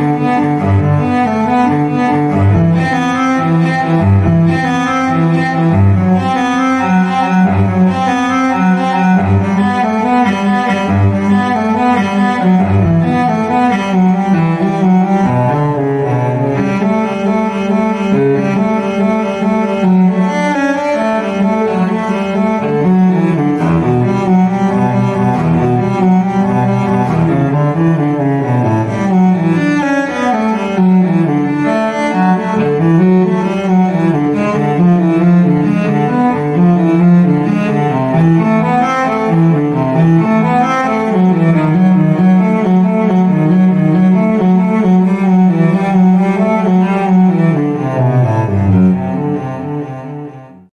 Yeah.